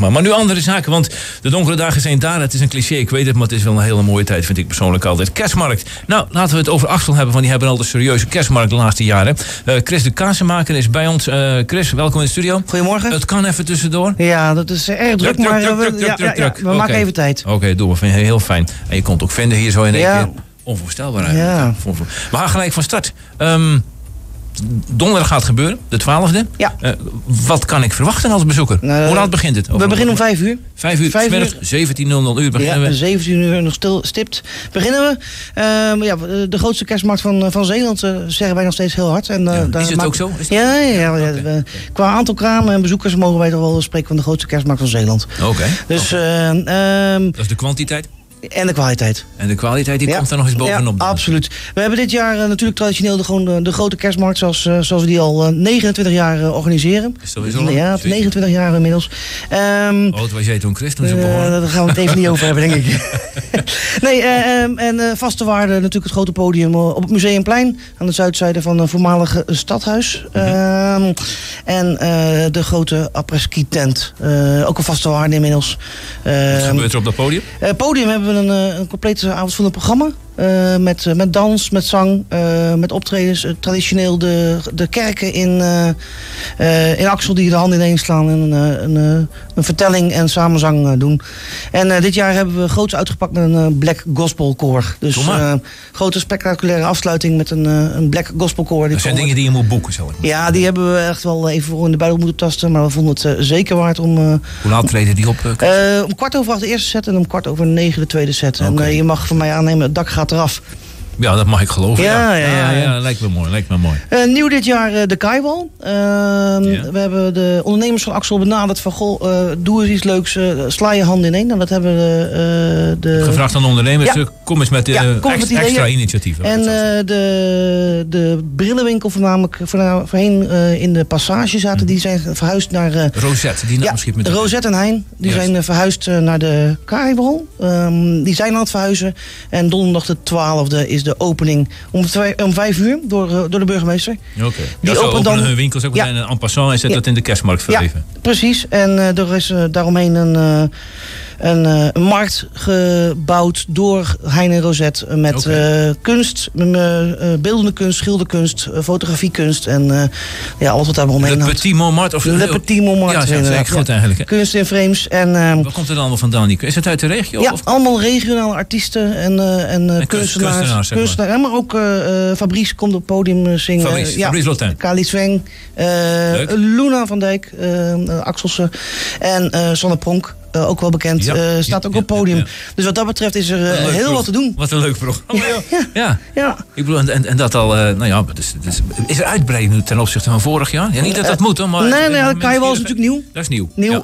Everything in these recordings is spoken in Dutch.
maar. Maar nu andere zaken, want de donkere dagen zijn daar. Het is een cliché, ik weet het, maar het is wel een hele mooie tijd, vind ik persoonlijk altijd. Kerstmarkt. Nou, laten we het over Axel hebben, want die hebben al de serieuze kerstmarkt de laatste jaren. Eh, Chris de Kazenmaker is bij ons. Eh, Chris, welkom in de studio. Goedemorgen. Het kan even tussendoor. Ja, dat is erg druk, druk, maar druk, we, druk, ja, ja, ja, we maken even tijd. Oké, doe. Vind je heel fijn. En je kon het ook vinden hier zo in één keer. Onvoorstelbaar eigenlijk. Ja. We gaan gelijk van start. Ehm, donderdag gaat het gebeuren, de 12e. Ja. Eh, wat kan ik verwachten als bezoeker? Nou, Hoe laat begint het? We beginnen om vijf uur. Vijf uur, vijf uur. smiddags, 17.00 uur Ja, beginnen we. 17 uur nog stil stipt. Beginnen we. Ehm, ja, de grootste kerstmarkt van, van Zeeland eh, zeggen wij nog steeds heel hard. En, eh, Ja, daar is het ook zo? Is Ja, ja, ja, ja, we- qua aantal kramen en bezoekers mogen wij toch wel spreken van de grootste kerstmarkt van Zeeland. Oké. Dus, eh, ehm, dat is de kwantiteit. En de kwaliteit. En de kwaliteit die Ja. komt er nog eens bovenop. Ja, absoluut. We hebben dit jaar eh, natuurlijk traditioneel de, gewoon de, de grote kerstmarkt zoals, eh, zoals we die al eh, 29 jaar eh, organiseren. Is dat weer zo lang? Ja, Zeker. 29 jaar inmiddels. Hoe oud was jij toen Chris toen ze eh, begonnen? daar gaan we het even niet over hebben, denk ik. nee, eh, ehm, en vaste waarde natuurlijk het grote podium op het Museumplein. Aan de zuidzijde van het voormalige stadhuis. Mhm. Ehm, en de grote apres-ski tent. Eh, ook een vaste waarde inmiddels. Wat gebeurt er op dat podium? podium hebben we een, eh, een complete avondvullend programma. Eh, met, eh, met dans, met zang, eh, met optredens. Traditioneel de, de kerken in, in Axel die de handen ineen slaan en een, een, een vertelling en samenzang doen. En dit jaar hebben we groots uitgepakt met een Black Gospel Koor. Dus grote spectaculaire afsluiting met een, een Black Gospel Koor. Dat zijn dingen die je moet boeken zo. Ja, die hebben we echt wel even voor in de buidel moeten tasten. Maar we vonden het zeker waard om... Hoe laat treden die op? om kwart over acht de eerste set en om kwart over negen de tweede set. Oké. En je mag van mij aannemen, het dak gaat eraf. Ja, dat mag ik geloven. Ja, ja, ja, ja. lijkt me mooi, lijkt me mooi. Eh, nieuw dit jaar eh, de Kaiwal. Ehm. We hebben de ondernemers van Axel benaderd van... Goh, eh, doe eens iets leuks, sla je handen ineen. Nou, dat hebben we de... Gevraagd aan de ondernemers, Ja. kom eens met kom ex- met ideeën. extra initiatieven. En de, de brillenwinkel voornamelijk voorna- voorheen in de passage zaten. Die zijn verhuisd naar... Rosette, die naam Ja, schiet met Rosette en Hein, die zijn verhuisd naar de Kaaibol. Ehm, die zijn aan het verhuizen. En donderdag de 12e is de opening om, twee, om vijf uur door, eh, door de burgemeester. Oké. Die ja, openen dan- hun winkels ook Ja. meteen en en passant en zet Ja. dat in de kerstmarkt Ja, verleven. precies. En eh, er is eh, daaromheen een, een, eh, een markt gebouwd door Hein en Rosette. eh, Met eh, kunst, eh, beeldende kunst, schilderkunst, fotografiekunst. En ja, alles wat daar omheen Le hangt. Petit Montmartre. Of, Le Petit Montmartre, Ja, dat is inderdaad, eigenlijk goed eigenlijk. Hè? Kunst in frames. En Waar komt het allemaal vandaan? die- Is het uit de regio? Ja, Of? allemaal regionale artiesten en, en, kunst- kunstenaars. kunstenaars, zeg maar. kunstenaars, maar ook Fabrice komt op het podium zingen. Fabrice, ja, Fabrice Lotin. Kali Zweng. Luna van Dijk, Axelsen en Sanne Pronk. Eh, ook wel bekend, Ja, eh, ja, staat ook op het podium. ja, Dus wat dat betreft is er eh, heel wat te doen. Wat een leuk programma. Ja, Ja, ja. Ik bedoel, en, en, dat al, nou ja, dus, dus, is er uitbreiding nu ten opzichte van vorig jaar? Ja, niet dat dat moet, hoor, maar... nee, nee, is natuurlijk nieuw. Dat is nieuw. Nieuw,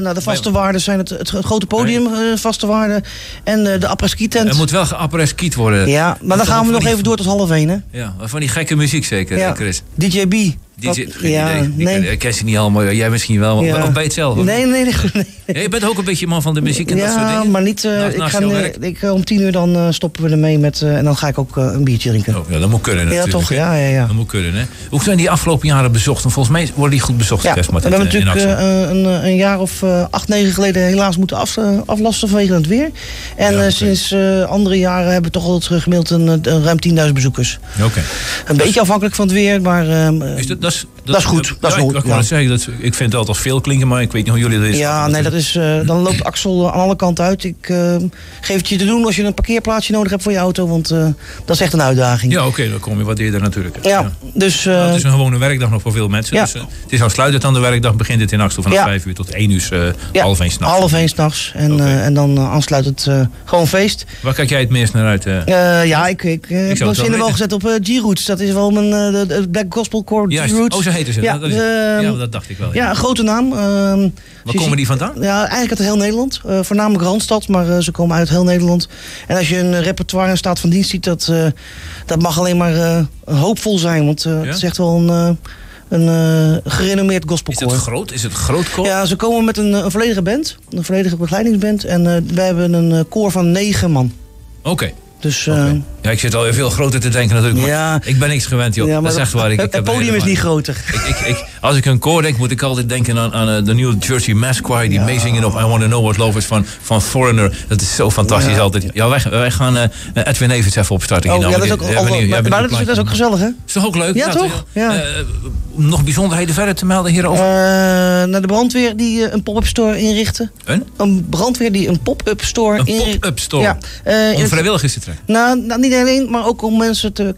nou, de vaste waarden zijn het, het grote podium, vaste waarden. En de apres-ski tent. er moet wel geapres-skiet worden. Ja, maar dan gaan we nog even door tot half één, hè? Ja, van die gekke muziek zeker. Chris. DJ B. Die zit, ja, nee. Ik ken ze niet allemaal, jij misschien wel. Ja. Of bij het zelf? hoor. Nee, nee, nee. nee. Ja, je bent ook een beetje man van de muziek en dat soort Ja, dingen? maar niet. eh, Naast- ik naast ga, eh, ik, eh, om tien uur dan eh, stoppen we ermee met. eh, en dan ga ik ook eh, een biertje drinken. Oh, ja, dat moet kunnen ja, natuurlijk. toch? hè? Ja, ja, ja. Dat moet kunnen, hè? Hoe zijn die afgelopen jaren bezocht? Want volgens mij worden die goed bezocht, Ja, we hebben natuurlijk eh, een, een jaar of eh, acht, negen geleden helaas moeten af, eh, aflasten vanwege het weer. En Ja, eh, sinds eh, andere jaren hebben we toch altijd gemiddeld een, een ruim 10.000 bezoekers. Oké. Een beetje afhankelijk van het weer, maar ehm, Is dat, dat, is, Dat is goed, dat is goed, Ik, net zeggen, dat, ik vind het altijd veel klinken, maar ik weet niet hoe jullie dat is. ja, nee, dat is, eh, dan loopt Axel eh, aan alle kanten uit. Ik eh, geef het je te doen als je een parkeerplaatsje nodig hebt voor je auto, want dat is echt een uitdaging. Ja, oké, dan kom je wat eerder natuurlijk. Ja, dus... Nou, het is een gewone werkdag nog voor veel mensen. Ja. Dus, het is aansluitend aan de werkdag, begint het in Axel vanaf Ja. 5 uur tot 1 uur, half 1 s'nachts. Half één s'nachts. En, en dan aansluitend gewoon feest. Waar kijk jij het meest naar uit? ja, ik, ik, heb mijn het wel zinnen wel weten. gezet op G-Roots. Dat is wel mijn de, de Black Gospel Core G-Roots. Ze. Ja, dat, is, ehm, ja, dat dacht ik wel. Ja. Ja, een grote naam. ehm, Waar komen die vandaan? Ja, eigenlijk uit heel Nederland. Eh, voornamelijk Randstad, maar eh, ze komen uit heel Nederland. En als je een repertoire in staat van dienst ziet, dat, eh, dat mag alleen maar hoopvol zijn. Want Ja? het is echt wel een, een gerenommeerd Is gospelkoor. het groot? Is het groot koor? Ja, ze komen met een, een volledige band. Een volledige begeleidingsband. En eh wij hebben een eh, koor van negen man. Oké. Dus, eh, Oké. Ja, ik zit alweer veel groter te denken natuurlijk. Maar Ja. Ik ben niks gewend, joh. ja, dat is echt waar. Ik, ik het podium is niet groter. Ik, ik, als ik een koor denk, moet ik altijd denken aan, aan eh, de New Jersey Mass Choir. Die meezingen op I Want to Know What Love Is van, van Foreigner. Dat is zo fantastisch altijd. Ja, wij, wij gaan eh, Edwin Evans even opstarten. Oh, hier ja, dat is ook, al- maar, dat, is, plaatje. dat is ook gezellig, hè? Is toch ook leuk? Ja, toch? eh, nog bijzonderheden verder te melden hierover? Eh, naar de brandweer die eh, een pop-up store inrichten. een? Een brandweer die een pop-up store Een inricht. pop-up store. Ja, in Om het- vrijwilligers te trekken. Nou, nou, niet alleen, maar ook om mensen te,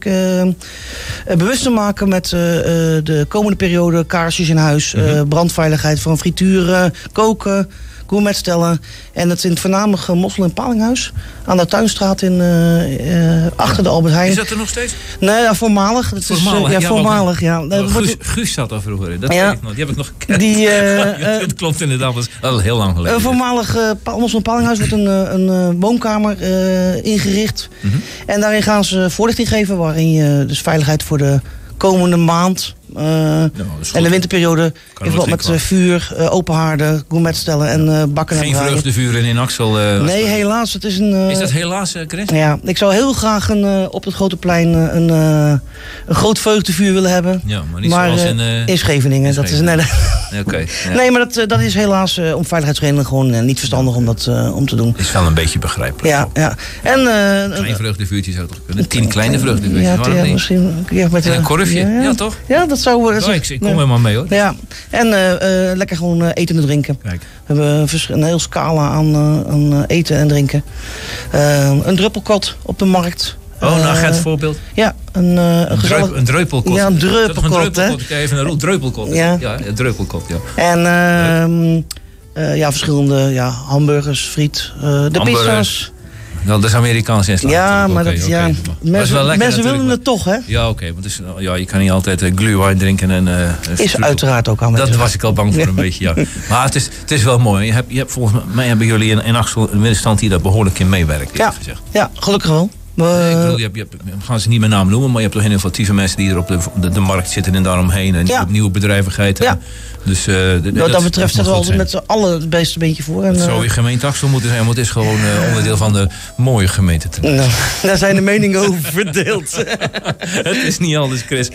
bewust te maken met de komende periode kaarsjes in huis, Mhm. brandveiligheid van frituren, koken, gourmetstellen. En dat is in het voornamige Mossel en Palinghuis aan de Tuinstraat in, eh, eh, achter de Albert Heijn. Is dat er nog steeds? Nee, ja, voormalig. Dat is, eh, Voormalig, ja, ja, voormalig, ja. Eh, Guus, Guus zat daar vroeger in. Dat Ja. weet ik nog. Die heb ik nog gekend. Die, eh, eh, dat klopt inderdaad. Dat is al heel lang geleden. Een voormalig Mossel en Palinghuis wordt een, eh, een eh, woonkamer eh, ingericht. Mhm. En daarin gaan ze voorlichting geven waarin je dus veiligheid voor de komende maand. Eh, Nou, en de winterperiode Kan in verband met eh, vuur, eh, open haarden, gourmetstellen en eh, bakken en Geen vreugdevuren in Axel. eh, Nee, helaas. Het is een. Is dat helaas, Chris? ja, ik zou heel graag een, eh, op het grote plein een, eh, een groot vreugdevuur willen hebben. Ja, maar niet maar zoals in... eh, in Scheveningen. Dat is, nee, nee. ja. maar dat, dat is helaas om veiligheidsredenen gewoon niet verstandig om dat om te doen. Is wel een beetje begrijpelijk. Ja, ja. En, eh, Een klein vreugdevuurtje zou toch kunnen? Tien kleine vreugdevuurtjes, Ja, misschien. Ja, met, En een korfje, ja, toch? Ja, dat zou... eh, zo- ik, ik kom helemaal mee hoor. Ja, en eh, eh, lekker gewoon eten en drinken. Kijk. We hebben een heel scala aan, aan eten en drinken. Een druppelkot op de markt. Oh, een Eh, agentvoorbeeld. Ja, een, een Een, gezellig... druip, een dreupelkot. Ja, een dreupelkot, Een dreupelkot. Even een roep. Dreupelkot. Ja. ja een dreupelkot, ja. En ehm, eh, ja, verschillende ja, hamburgers, friet, de Hamburgers. pizza's. Nou, dat is Amerikaans in Ja, maar dat, ja, Maar mensen, wel lekker mensen willen het toch, hè? Ja, oké. want is, ja, je kan niet altijd uh, glühwein drinken en... eh, Is strudel. uiteraard ook aan Dat was ik al bang voor een beetje, ja. Maar het is, het is wel mooi. Je hebt, je hebt, volgens mij hebben jullie in, in Axel een middenstand die daar behoorlijk in meewerkt. Ja. Ja, gelukkig wel. Ik Eh, bedoel, je hebt, je hebt, gaan ze niet met naam noemen, maar je hebt toch heel innovatieve mensen die er op de, de, de markt zitten en daaromheen. En Ja. op nieuwe bedrijvigheid. Ja. En Dus, eh, wat dat, dat betreft zetten we met z'n allen het beste beentje voor. En, Het eh, zou je gemeente Axel moeten zijn, want het is gewoon eh, onderdeel van de mooie gemeente. te- nou, daar zijn de meningen over verdeeld. het is niet anders, Chris.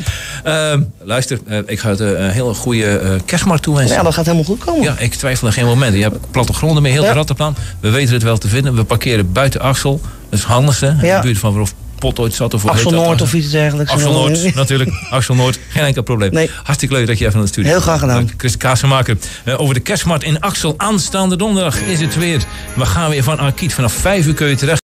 Ehm, luister, eh, ik ga het eh, een hele goede eh, kerstmarkt toewensen. ja, dat gaat helemaal goed komen. Ja, ik twijfel in geen moment. Je hebt plattegronden mee, heel de rattenplan. We weten het wel te vinden. We parkeren buiten Axel. Dat is handig, hè? In Ja. de buurt van waarof Pot ooit zat. Of Axel? Noord of iets dergelijks. Axel Noord, natuurlijk. Axel Noord, geen enkel probleem. Nee. Hartstikke leuk dat je even naar de studio Heel graag gedaan. Dank. Chris Kazenmaker. Eh, over de kerstmarkt in Axel aanstaande donderdag is het weer. We gaan weer van Arkiet. Vanaf 5 uur kun je terecht.